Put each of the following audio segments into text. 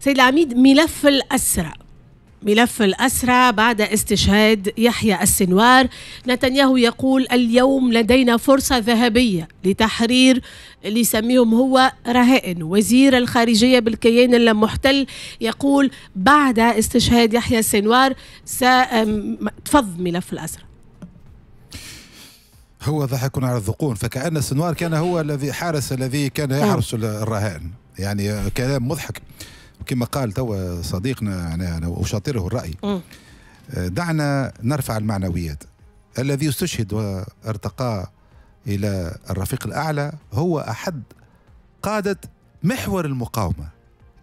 سيد العميد ملف الأسرى. ملف الأسرى بعد استشهاد يحيى السنوار. نتنياهو يقول اليوم لدينا فرصة ذهبية لتحرير اللي يسميهم هو رهائن. وزير الخارجية بالكيان اللامحتل يقول بعد استشهاد يحيى السنوار ستفض ملف الأسرى. هو ضحك على الذقون فكأن السنوار كان هو الذي حارس الذي كان يحرس الرهائن. يعني كلام مضحك. كما قال توا صديقنا يعني أنا أشاطره الرأي. دعنا نرفع المعنويات. الذي استشهد وارتقى إلى الرفيق الأعلى هو أحد قادة محور المقاومة.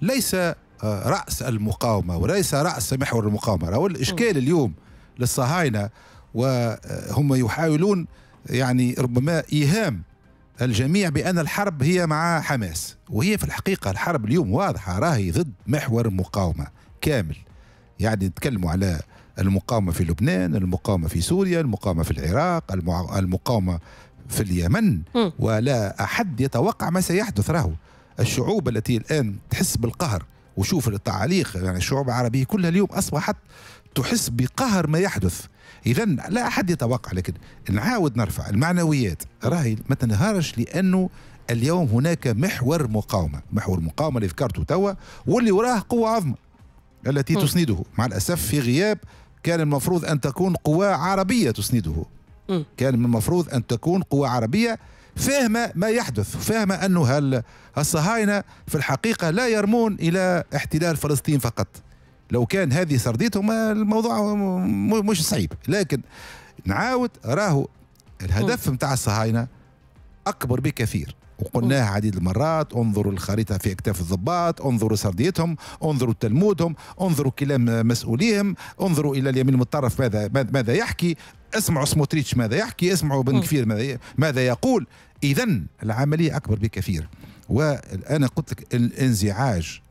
ليس آه، رأس المقاومة وليس رأس محور المقاومة. هو الإشكال اليوم للصهاينة وهم يحاولون يعني ربما إيهام الجميع بأن الحرب هي مع حماس وهي في الحقيقة الحرب اليوم واضحة راهي ضد محور المقاومة كامل. يعني نتكلموا على المقاومة في لبنان المقاومة في سوريا المقاومة في العراق المقاومة في اليمن. ولا أحد يتوقع ما سيحدث راهو. الشعوب التي الآن تحس بالقهر وشوف التعاليق يعني الشعوب العربية كلها اليوم أصبحت تحس بقهر ما يحدث. اذا لا أحد يتوقع لكن نعاود نرفع المعنويات. راهي ما تنهارش لأنه اليوم هناك محور مقاومة. محور مقاومة اللي ذكرته توا واللي وراه قوة عظمى التي م. تسنده. مع الأسف في غياب كان المفروض أن تكون قوى عربية تسنده. م. كان من المفروض أن تكون قوى عربية فاهمه ما يحدث فاهمه أنه الصهاينة في الحقيقة لا يرمون إلى احتلال فلسطين فقط. لو كان هذه سرديتهم الموضوع مش صعيب. لكن نعاود راهو الهدف نتاع الصهاينة أكبر بكثير. وقلناها عديد المرات انظروا الخريطة في أكتاف الضباط انظروا سرديتهم انظروا تلمودهم انظروا كلام مسؤوليهم انظروا إلى اليمين المتطرف ماذا ماذا يحكي اسمعوا سموتريتش ماذا يحكي اسمعوا بن كفير ماذا ماذا يقول. اذا العملية أكبر بكثير. وأنا قلت لك الانزعاج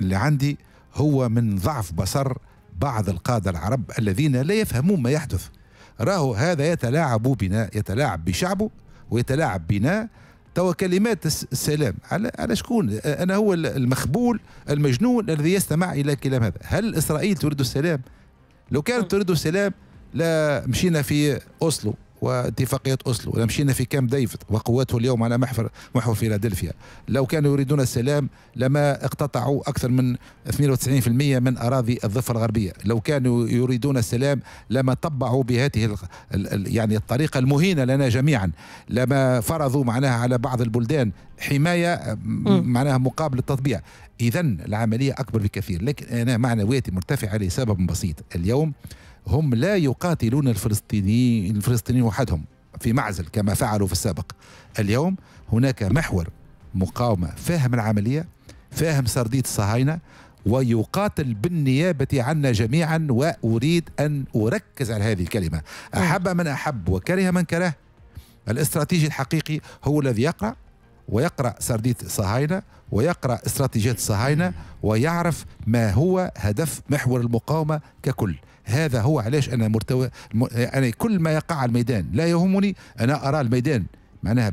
اللي عندي هو من ضعف بصر بعض القادة العرب الذين لا يفهمون ما يحدث. راهو هذا يتلاعب بنا يتلاعب بشعبه ويتلاعب بنا توا كلمات السلام. على على شكون؟ أنا هو المخبول المجنون الذي يستمع إلى كلام هذا. هل إسرائيل تريد السلام؟ لو كانت تريد السلام لا مشينا في أوسلو. واتفاقية أوسلو. مشينا في كامب ديفيد وقواته اليوم على محور محور فيلادلفيا. لو كانوا يريدون السلام لما اقتطعوا أكثر من 92% من أراضي الضفة الغربية. لو كانوا يريدون السلام لما طبعوا بهذه يعني الطريقة المهينة لنا جميعا. لما فرضوا معناها على بعض البلدان حماية معناها مقابل التطبيع. إذا العملية أكبر بكثير. لكن أنا معنوياتي مرتفعة لسبب بسيط. اليوم هم لا يقاتلون الفلسطينيين الفلسطينيين وحدهم في معزل كما فعلوا في السابق. اليوم هناك محور مقاومة فاهم العملية فاهم سردية الصهاينة ويقاتل بالنيابة عنا جميعا وأريد أن أركز على هذه الكلمة. أحب من أحب وكره من كره. الاستراتيجي الحقيقي هو الذي يقرأ. ويقرأ سردية الصهاينة ويقرأ استراتيجية الصهاينة ويعرف ما هو هدف محور المقاومة ككل. هذا هو علاش أنا مرتوى أنا كل ما يقع على الميدان لا يهمني أنا أرى الميدان معناها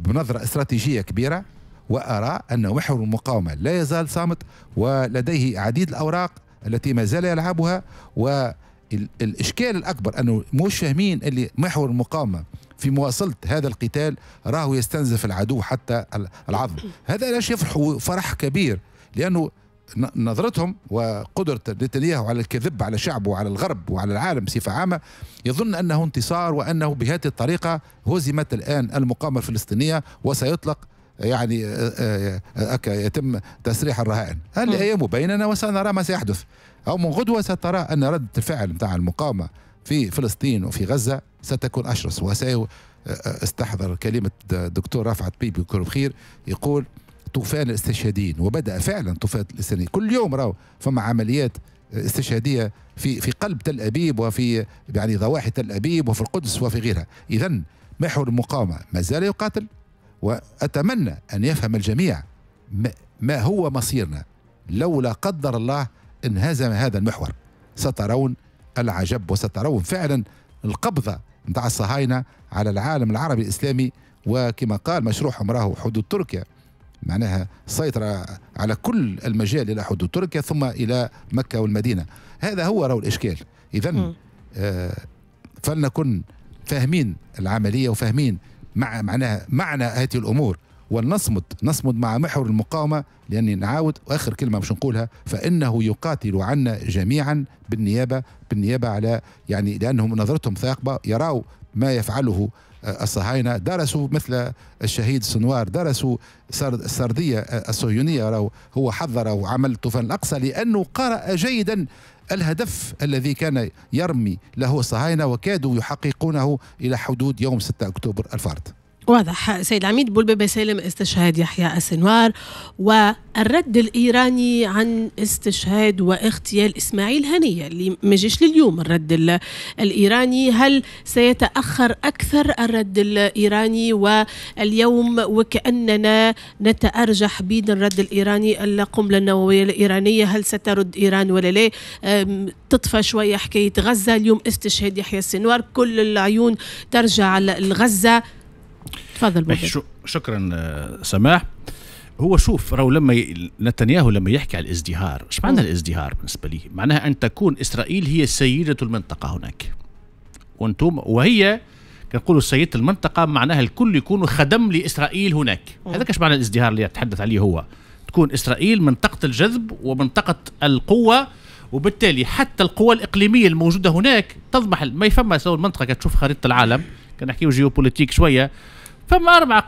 بنظرة استراتيجية كبيرة وأرى أن محور المقاومة لا يزال صامت ولديه عديد الأوراق التي ما زال يلعبها والاشكال الأكبر أنه مش فاهمين اللي محور المقاومة في مواصلة هذا القتال راهو يستنزف العدو حتى العظم. هذا لا يفرح فرح كبير لأنه نظرتهم وقدرة نتنياهو على الكذب على شعبه وعلى الغرب وعلى العالم بصفة عامة يظن أنه انتصار وأنه بهذه الطريقة هزمت الآن المقاومة الفلسطينية وسيطلق يعني آه، آه، يتم تسريح الرهائن. الأيام بيننا وسنرى ما سيحدث. أو من غدوة سترى أن ردة الفعل نتاع المقاومة في فلسطين وفي غزة ستكون أشرس. وسيستحضر كلمة دكتور رافعت بيبي يكون بخير يقول طوفان الاستشهاديين وبدأ فعلا طوفان الاستشهاديين. كل يوم راهو فما عمليات استشهادية في في قلب تل أبيب وفي يعني ضواحي تل أبيب وفي القدس وفي غيرها. اذا محور المقاومة؟ ما زال يقاتل وأتمنى أن يفهم الجميع ما هو مصيرنا لو لا قدر الله انهزم هذا المحور. سترون العجب وسترون. فعلا القبضة نتاع الصهاينة على العالم العربي الإسلامي وكما قال مشروعهم راهو حدود تركيا معناها سيطرة على كل المجال إلى حدود تركيا ثم إلى مكة والمدينة. هذا هو راهو الإشكال. إذا آه فلنكن فاهمين العملية وفاهمين مع معناها معنى هذه الأمور. ولنصمد نصمد مع محور المقاومة لأني نعاود وآخر كلمة مش نقولها فإنه يقاتل عنا جميعا بالنيابة بالنيابة على يعني لأنهم نظرتهم ثاقبة يراوا ما يفعله الصهاينة. درسوا مثل الشهيد سنوار درسوا السردية الصهيونية هو حضر وعمل طوفان الأقصى لأنه قرأ جيدا الهدف الذي كان يرمي له الصهاينة وكادوا يحققونه إلى حدود يوم 6 أكتوبر الفارط. واضح. سيد العميد بولبيبي سالم استشهاد يحيى السنوار والرد الإيراني عن استشهاد واغتيال إسماعيل هنية اللي ما لليوم. الرد الإيراني هل سيتأخر أكثر الرد الإيراني؟ واليوم وكأننا نتأرجح بين الرد الإيراني القنبلة النووية الإيرانية. هل سترد إيران ولا لا؟ تطفى شوية حكاية غزة. اليوم استشهاد يحيى السنوار. كل العيون ترجع لغزة تفضل شكرا آه، سماح. هو شوف راهو لما ي... نتنياهو لما يحكي على الازدهار إيش معنى الازدهار بالنسبة لي؟ معناها أن تكون إسرائيل هي سيدة المنطقة هناك. وأنتم وهي كنقولوا سيدة المنطقة معناها الكل يكونوا خدم لإسرائيل هناك. هذا إيش معنى الازدهار اللي يتحدث عليه هو؟ تكون إسرائيل منطقة الجذب ومنطقة القوة وبالتالي حتى القوى الإقليمية الموجودة هناك تضمح ما يفهم المنطقة كتشوف خريطة العالم. كنحكيو جيوبوليتيك شوية. فما أربع